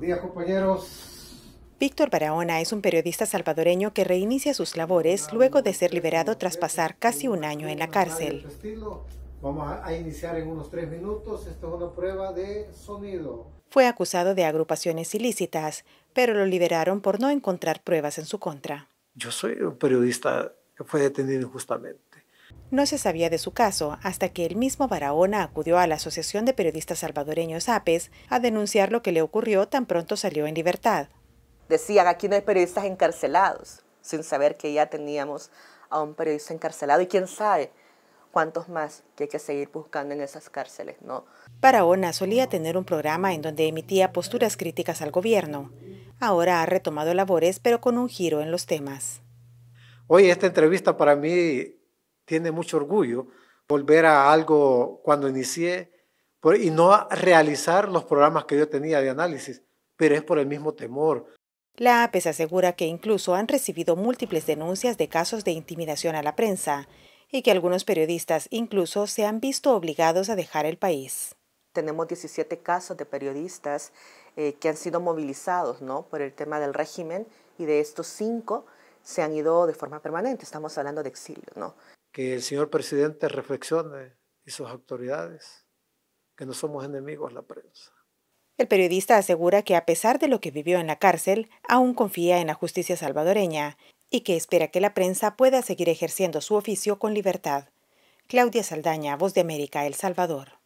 Buenos días, compañeros. Víctor Barahona es un periodista salvadoreño que reinicia sus labores luego de ser liberado tras pasar casi un año en la cárcel. Vamos a iniciar en unos tres minutos. Esto es una prueba de sonido. Fue acusado de agrupaciones ilícitas, pero lo liberaron por no encontrar pruebas en su contra. Yo soy un periodista que fue detenido injustamente. No se sabía de su caso hasta que el mismo Barahona acudió a la Asociación de Periodistas Salvadoreños APES a denunciar lo que le ocurrió tan pronto salió en libertad. Decían, aquí no hay periodistas encarcelados, sin saber que ya teníamos a un periodista encarcelado y quién sabe cuántos más que hay que seguir buscando en esas cárceles, ¿no? Barahona solía tener un programa en donde emitía posturas críticas al gobierno. Ahora ha retomado labores, pero con un giro en los temas. Hoy esta entrevista para mí tiene mucho orgullo, volver a algo cuando inicié y no realizar los programas que yo tenía de análisis, pero es por el mismo temor, la APES asegura que incluso han recibido múltiples denuncias de casos de intimidación a la prensa y que algunos periodistas incluso se han visto obligados a dejar el país. Tenemos 17 casos de periodistas eh, que han sido movilizados ¿no? por el tema del régimen y de estos cinco se han ido de forma permanente. Estamos hablando de exilio. ¿no? Que el señor presidente reflexione y sus autoridades, que no somos enemigos la prensa. El periodista asegura que a pesar de lo que vivió en la cárcel, aún confía en la justicia salvadoreña y que espera que la prensa pueda seguir ejerciendo su oficio con libertad. Claudia Saldaña, Voz de América, El Salvador.